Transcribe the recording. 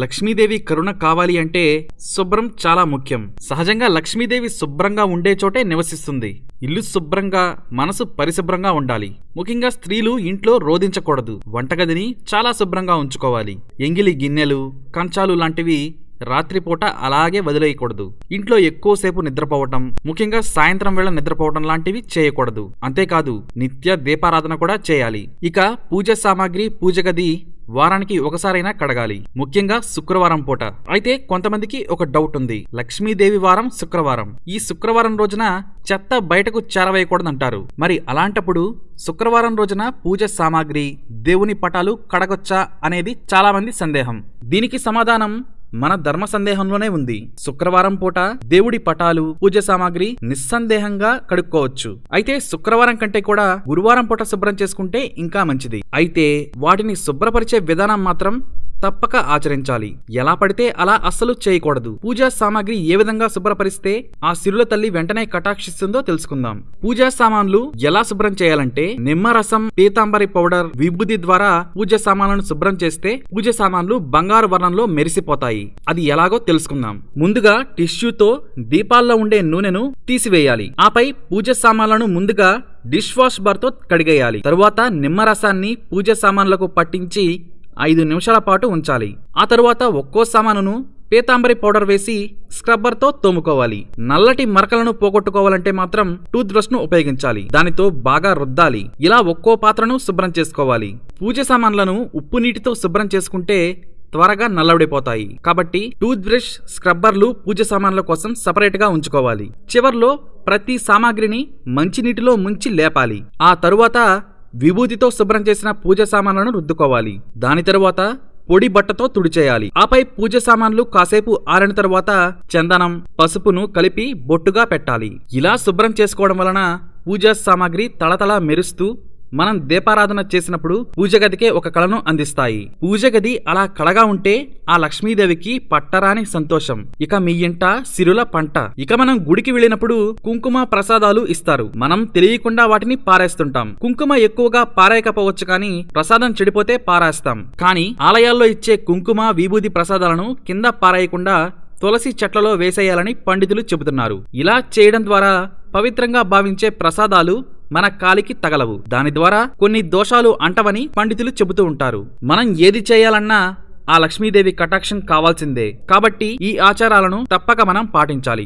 లక్ష్మీదేవి కరుణ కావాలి అంటే శుభ్రం చాలా ముఖ్యం. సహజంగా లక్ష్మీదేవి శుభ్రంగా ఉండే చోటే నివసిస్తుంది. ఇల్లు శుభ్రంగా మనసు పరిశుభ్రంగా ఉండాలి. ముఖ్యంగా స్త్రీలు ఇంట్లో రోధించకూడదు. వంటగదిని చాలా శుభ్రంగా ఉంచుకోవాలి. ఎంగిలి గిన్నెలు కంచాలు లాంటివి రాత్రిపూట అలాగే వదిలేయకూడదు. ఇంట్లో ఎక్కువసేపు నిద్రపోవటం ముఖ్యంగా సాయంత్రం వేళ నిద్రపోవటం లాంటివి చేయకూడదు. అంతేకాదు నిత్య దీపారాధన కూడా చేయాలి. ఇక పూజ సామాగ్రి పూజ గది వారానికి ఒకసారైనా కడగాలి. ముఖ్యంగా శుక్రవారం పూట. అయితే కొంతమందికి ఒక డౌట్ ఉంది. లక్ష్మీదేవి వారం శుక్రవారం. ఈ శుక్రవారం రోజున చెత్త బయటకు చేరవేయకూడదంటారు. మరి అలాంటప్పుడు శుక్రవారం రోజున పూజ సామాగ్రి దేవుని పటాలు కడగొచ్చా అనేది చాలామంది సందేహం. దీనికి సమాధానం మన ధర్మ సందేహంలోనే ఉంది. శుక్రవారం పూట దేవుడి పటాలు పూజ సామాగ్రి నిస్సందేహంగా కడుక్కోవచ్చు. అయితే శుక్రవారం కంటే కూడా గురువారం పూట శుభ్రం చేసుకుంటే ఇంకా మంచిది. అయితే వాటిని శుభ్రపరిచే విధానం మాత్రం తప్పక ఆచరించాలి. ఎలా పడితే అలా అస్సలు చేయకూడదు. పూజా సామాగ్రి ఏ విధంగా శుభ్రపరిస్తే ఆ సిరుల తల్లి వెంటనే కటాక్షిస్తుందో తెలుసుకుందాం. పూజా సామాన్లు ఎలా శుభ్రం చేయాలంటే నిమ్మరసం పీతాంబరి పౌడర్ విభూది ద్వారా పూజ సామాన్లను శుభ్రం చేస్తే పూజ సామాన్లు బంగారు వర్ణంలో మెరిసిపోతాయి. అది ఎలాగో తెలుసుకుందాం. ముందుగా టిష్యూతో దీపాల్లో ఉండే నూనెను తీసివేయాలి. ఆపై పూజ సామాన్లను ముందుగా డిష్ వాష్ బార్తో కడిగేయాలి. తరువాత నిమ్మరసాన్ని పూజ సామాన్లకు పట్టించి ఐదు నిమిషాల పాటు ఉంచాలి. ఆ తరువాత ఒక్కో సామానును పీతాంబరి పౌడర్ వేసి స్క్రబ్బర్తో తోముకోవాలి. నల్లటి మరకలను పోగొట్టుకోవాలంటే మాత్రం టూత్ బ్రష్ను ఉపయోగించాలి. దానితో బాగా రుద్దాలి. ఇలా ఒక్కో పాత్రను శుభ్రం చేసుకోవాలి. పూజ సామాన్లను ఉప్పు నీటితో శుభ్రం చేసుకుంటే త్వరగా నల్లబడిపోతాయి. కాబట్టి టూత్ బ్రష్ స్క్రబ్బర్లు పూజ సామాన్ల కోసం సపరేట్గా ఉంచుకోవాలి. చివర్లో ప్రతి సామాగ్రిని మంచినీటిలో ముంచి లేపాలి. ఆ తరువాత విభూతితో శుభ్రం చేసిన పూజ సామాన్లను రుద్దుకోవాలి. దాని తరువాత పొడి బట్టతో తుడిచేయాలి ఆపై పూజ సామాన్లు కాసేపు ఆరిన తరువాత చందనం పసుపును కలిపి బొట్టుగా పెట్టాలి. ఇలా శుభ్రం చేసుకోవడం వలన పూజా సామాగ్రి తళతళ మెరుస్తూ మనం దీపారాధన చేసినప్పుడు పూజ గదికే ఒక కళను అందిస్తాయి. పూజ గది అలా కళగా ఉంటే ఆ లక్ష్మీదేవికి పట్టరాని సంతోషం. ఇక మీ ఇంట సిరుల పంట. ఇక మనం గుడికి వెళ్ళినప్పుడు కుంకుమ ప్రసాదాలు ఇస్తారు. మనం తెలియకుండా వాటిని పారేస్తుంటాం. కుంకుమ ఎక్కువగా పారేయకపోవచ్చు కానీ ప్రసాదం చెడిపోతే పారేస్తాం. కానీ ఆలయాల్లో ఇచ్చే కుంకుమ విభూది ప్రసాదాలను కింద పారేయకుండా తులసి చెట్లలో వేసేయాలని పండితులు చెబుతున్నారు. ఇలా చేయడం ద్వారా పవిత్రంగా భావించే ప్రసాదాలు మన కాలికి తగలవు. దాని ద్వారా కొన్ని దోషాలు అంటవని పండితులు చెబుతూ ఉంటారు. మనం ఏది చేయాలన్నా ఆ లక్ష్మీదేవి కటాక్షం కావాల్సిందే. కాబట్టి ఈ ఆచారాలను తప్పక మనం పాటించాలి.